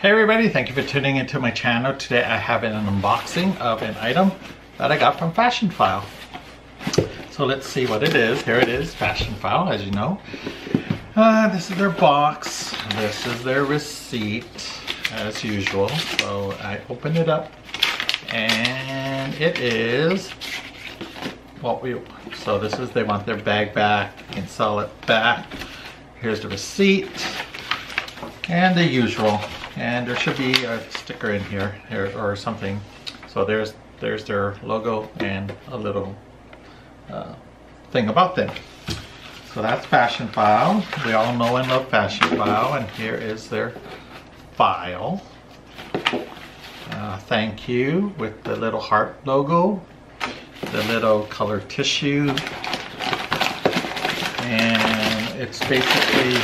Hey everybody, thank you for tuning into my channel. Today I have an unboxing of an item that I got from Fashionphile. So let's see what it is. Here it is, Fashionphile, as you know. Uh, this is their box. This is their receipt, as usual. So I open it up and it is what we, so this is, they want their bag back. You can sell it back. Here's the receipt and the usual. And there should be a sticker in here, or something. So there's there's their logo and a little uh, thing about them. So that's Fashionphile. We all know and love Fashionphile and here is their file. Uh, thank you. With the little heart logo the little colored tissue. And it's basically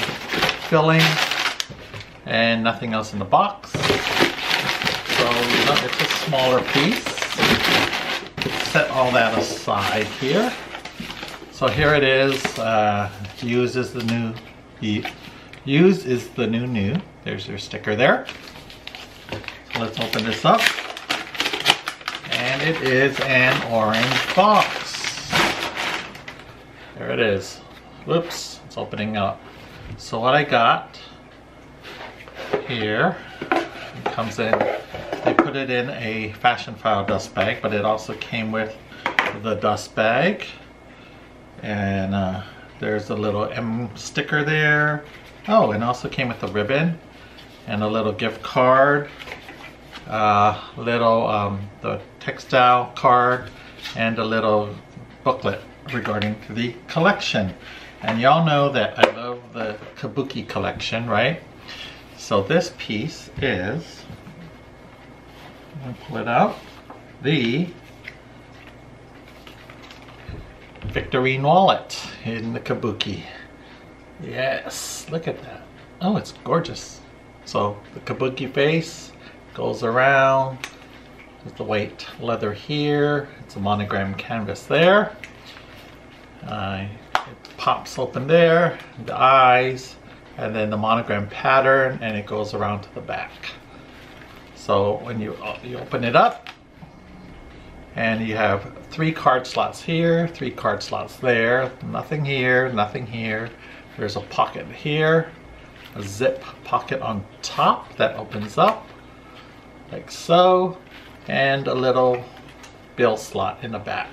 filling and nothing else in the box. So it's a smaller piece. Set all that aside here. So here it is. Uh, use is the new. Use is the new new. There's your sticker there. let's open this up. And it is an orange box. There it is. Whoops, it's opening up. So what I got here. It comes in, they put it in a Fashionphile dust bag, but it also came with the dust bag. And uh, there's a little M sticker there. Oh, and also came with a ribbon and a little gift card, uh, little um, the textile card, and a little booklet regarding the collection. And y'all know that I love the Kabuki collection, right? So this piece is, I'm gonna pull it out, the Victorine wallet in the Kabuki. Yes, look at that. Oh, it's gorgeous. So the Kabuki face goes around. There's the white leather here. It's a monogram canvas there. Uh, it pops open there. The eyes and then the monogram pattern and it goes around to the back. So when you, uh, you open it up and you have three card slots here, three card slots there, nothing here, nothing here. There's a pocket here, a zip pocket on top that opens up like so, and a little bill slot in the back.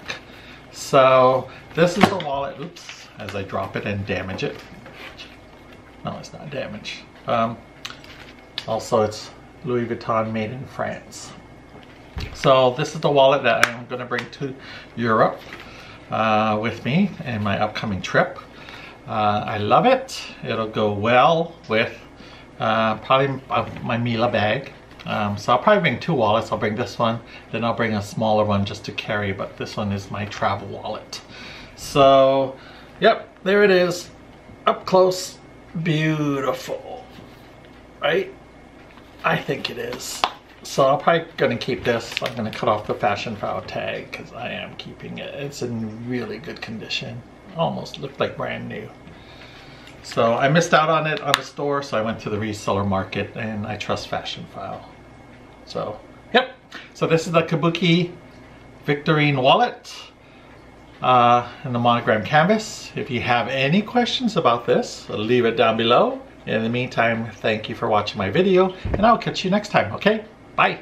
So this is the wallet, oops, as I drop it and damage it. No, it's not damaged. Um, also, it's Louis Vuitton made in France. So this is the wallet that I'm going to bring to Europe uh, with me in my upcoming trip. Uh, I love it. It'll go well with uh, probably my Mila bag. Um, so I'll probably bring two wallets. I'll bring this one, then I'll bring a smaller one just to carry, but this one is my travel wallet. So, yep, there it is, up close beautiful, right? I think it is. So I'm probably gonna keep this. I'm gonna cut off the Fashionphile tag because I am keeping it. It's in really good condition. Almost looked like brand new. So I missed out on it on the store, so I went to the reseller market and I trust Fashionphile. So, yep. So this is the Kabuki Victorine wallet uh, in the monogram canvas. If you have any questions about this, leave it down below. In the meantime, thank you for watching my video and I'll catch you next time, okay? Bye.